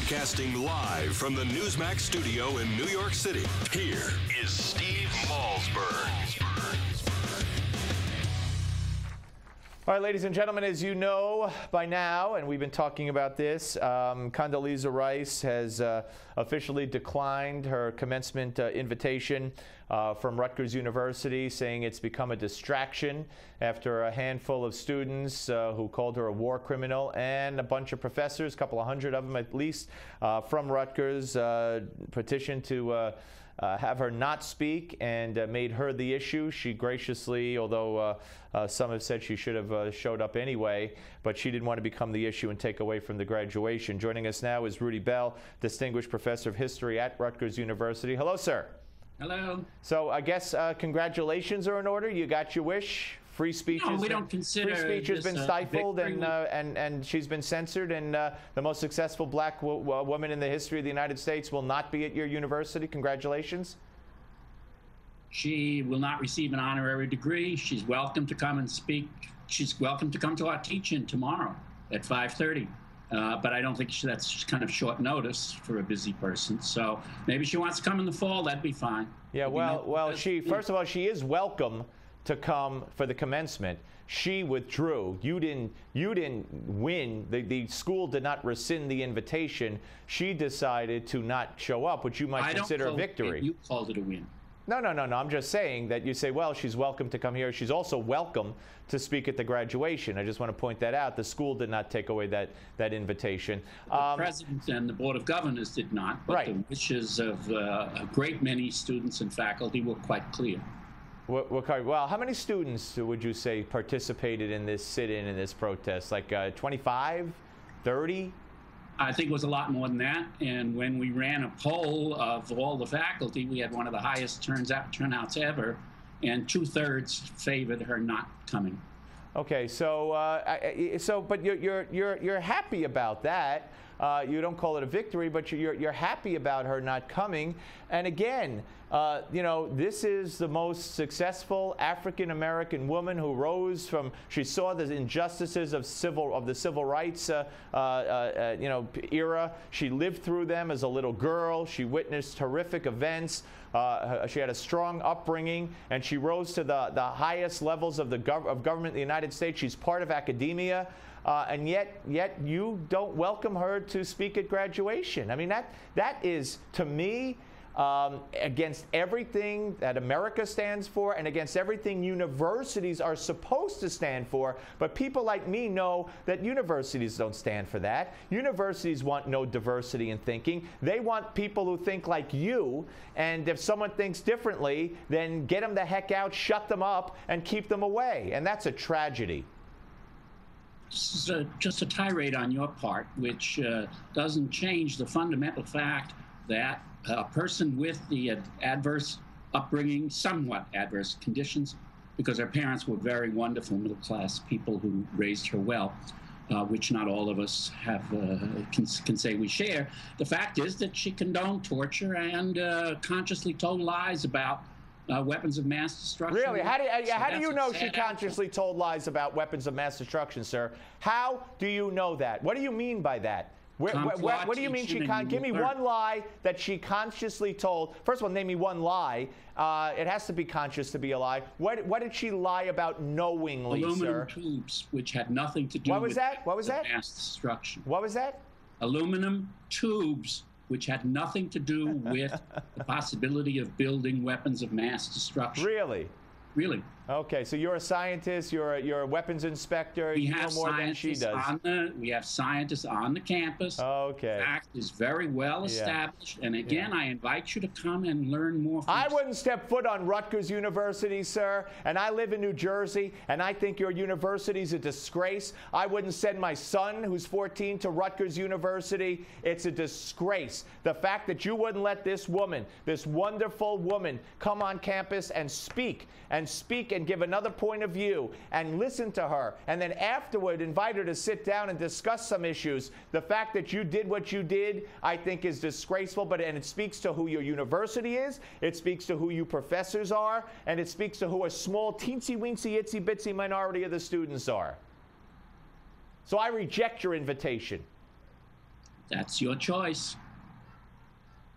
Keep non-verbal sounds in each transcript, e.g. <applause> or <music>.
Broadcasting live from the Newsmax studio in New York City, here is Steve Malzberg. All right, ladies and gentlemen, as you know by now, and we've been talking about this, um, Condoleezza Rice has uh, officially declined her commencement uh, invitation uh, from Rutgers University, saying it's become a distraction after a handful of students uh, who called her a war criminal and a bunch of professors, a couple of hundred of them at least, uh, from Rutgers, uh, petitioned to uh, have her not speak and uh, made her the issue. She graciously, although uh, uh some have said she should have uh, showed up anyway, but she didn't want to become the issue and take away from the graduation. Joining us now is Rudy Bell, Distinguished Professor of History at Rutgers University. Hello, sir. Hello. So I guess uh, congratulations are in order. You got your wish free speech no, has we been, don't consider free speech has been stifled and, uh, and and she's been censored and uh, the most successful black woman in the history of the United States will not be at your university. Congratulations. She will not receive an honorary degree. She's welcome to come and speak. She's welcome to come to our teach-in tomorrow at 5:30. Uh, but I don't think she, that's kind of short notice for a busy person. So maybe she wants to come in the fall. That'd be fine. Yeah. Well, well, she first of all she is welcome to come for the commencement. She withdrew. You didn't. You didn't win. The, the school did not rescind the invitation. She decided to not show up, which you might I consider a victory. You called it a win. No, no, no, no. I'm just saying that you say, well, she's welcome to come here. She's also welcome to speak at the graduation. I just want to point that out. The school did not take away that that invitation. The um, president and the board of governors did not, but right. the wishes of uh, a great many students and faculty were quite clear. Well, how many students would you say participated in this sit-in in this protest? Like uh, 25, 30? I think it was a lot more than that. And when we ran a poll of all the faculty, we had one of the highest turns out, turnouts ever, and two thirds favored her not coming. Okay, so uh, so but you're you're you're you're happy about that. Uh, you don't call it a victory, but you're, you're happy about her not coming. And again, uh, you know, this is the most successful African American woman who rose from. She saw the injustices of civil of the civil rights, uh, uh, uh you know, era. She lived through them as a little girl. She witnessed horrific events. Uh, she had a strong upbringing, and she rose to the, the highest levels of the gov- of government in the United States. She's part of academia uh, and yet yet you don't welcome her to speak at graduation. I mean that that is to me. Um, against everything that America stands for and against everything universities are supposed to stand for. But people like me know that universities don't stand for that. Universities want no diversity in thinking. They want people who think like you. And if someone thinks differently, then get them the heck out, shut them up, and keep them away. And that's a tragedy a, just a tirade on your part, which uh, doesn't change the fundamental fact that a person with the adverse upbringing, somewhat adverse conditions, because her parents were very wonderful middle class people who raised her well, uh, which not all of us have uh, can, can, say we share. The fact is that she condoned torture and uh, consciously told lies about uh, weapons of mass destruction. Really? How do, uh, so how do you know she consciously outcome. told lies about weapons of mass destruction, sir? How do you know that? What do you mean by that? Where, where, what do you mean she con- give me one lie that she consciously told? First of all, name me one lie. Uh, it has to be conscious to be a lie. What, what did she lie about knowingly, Aluminum sir? tubes, which had nothing to do what was with that? What was that? mass destruction. What was that? Aluminum tubes which had nothing to do with the <laughs> possibility of building weapons of mass destruction. Really? Really. Okay, so you're a scientist, you're a, you're a weapons inspector, we you know more than she does. On the, we have scientists on the campus. Okay. The fact is very well established. Yeah. And again, yeah. I invite you to come and learn more. I wouldn't step foot on Rutgers University, sir. And I live in New Jersey, and I think your university is a disgrace. I wouldn't send my son, who's 14, to Rutgers University. It's a disgrace. The fact that you wouldn't let this woman, this wonderful woman, come on campus and speak and speak and and give another point of view and listen to her. And then afterward, invite her to sit down and discuss some issues. The fact that you did what you did, I think, is disgraceful, but and it speaks to who your university is, it speaks to who you professors are, and it speaks to who a small, teensy weensy, itsy bitsy minority of the students are. So I reject your invitation. That's your choice.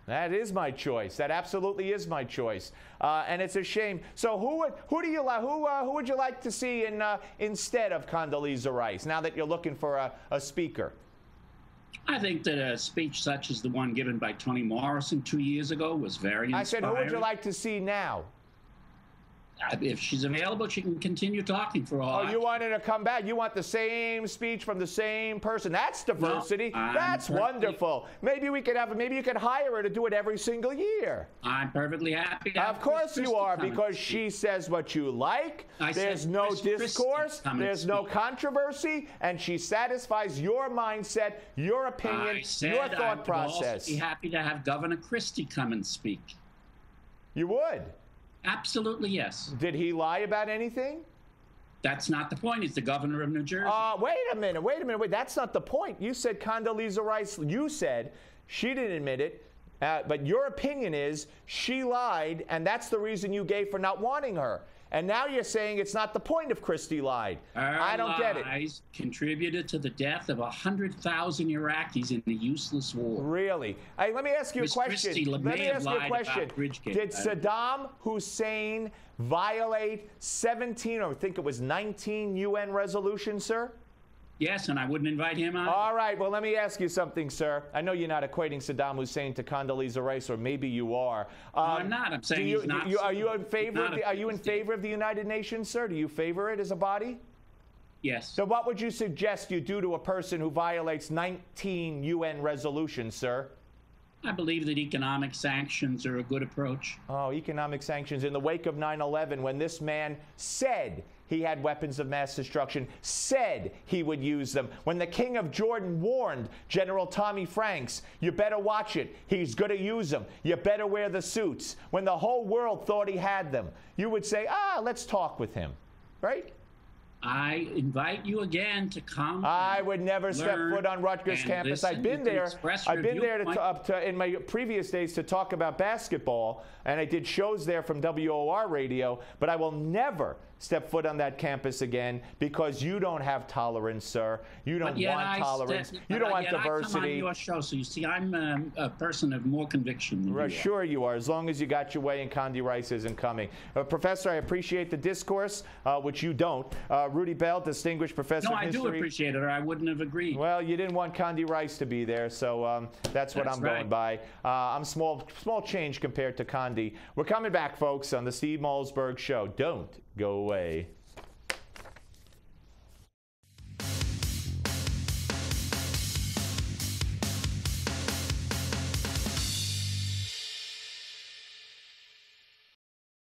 That is my choice. That absolutely is my choice, uh, and it's a shame. So who would who do you like? Who uh, who would you like to see in uh, instead of Condoleezza Rice? Now that you're looking for a, a speaker. I think that a speech such as the one given by Toni Morrison two years ago was very inspiring. I said, who would you like to see now? If she's available, she can continue talking for all. Oh, you wanted to come back? You want the same speech from the same person? That's diversity. No, That's wonderful. Maybe we could have. Maybe you could hire her to do it every single year. I'm perfectly happy. Of course you are, because she says what you like. I There's no Chris discourse. There's no controversy, and she satisfies your mindset, your opinion, I your I thought would process. Also be happy to have Governor Christie come and speak. You would. Absolutely, yes. Did he lie about anything? That's not the point. He's the governor of New Jersey. Uh, wait a minute, wait a minute, wait. That's not the point. You said Condoleezza Rice. You said she didn't admit it, uh, but your opinion is she lied, and that's the reason you gave for not wanting her. And now you're saying it's not the point if Christie lied. Her I don't get it. lies contributed to the death of 100,000 Iraqis in the useless war. Really? Hey, let me ask you Miss a question. Christie let me ask you a question. Did Saddam Hussein violate 17 or I think it was 19 UN resolutions, sir? Yes, and I wouldn't invite him on. All right. Well, let me ask you something, sir. I know you're not equating Saddam Hussein to Condoleezza Rice, or maybe you are. Um, I'm not. I'm saying you, he's not you- are you in favor? Of the, are you in favor of the United Nations, sir? Do you favor it as a body? yes. So, what would you suggest you do to a person who violates 19 UN resolutions, sir? I believe that economic sanctions are a good approach. Oh, economic sanctions in the wake of 9 11, when this man said he had weapons of mass destruction, said he would use them. When the king of Jordan warned General Tommy Franks, you better watch it. He's going to use them. You better wear the suits. When the whole world thought he had them, you would say, ah, let's talk with him. Right? I invite you again to come. I would never step foot on Rutgers campus. I've been there. I've been there to, up to in my previous days to talk about basketball, and I did shows there from WOR radio. But I will never step foot on that campus again because you don't have tolerance, sir. You don't want I tolerance. step- you don't want yet I come on diversity. your show, so you see, I'm um, a person of more conviction than Right, you are. Sure, you are, as long as you got your way and Condi Rice isn't coming. Uh, professor, I appreciate the discourse, uh, which you don't. Uh, Rudy Bell, distinguished professor No, of I history. do appreciate it, or I wouldn't have agreed. Well, you didn't want Condi Rice to be there, so um, that's what That's I'm going by. Uh, I'm small, small change compared to Condi. We're coming back, folks, on the Steve Malzberg Show. Don't go away.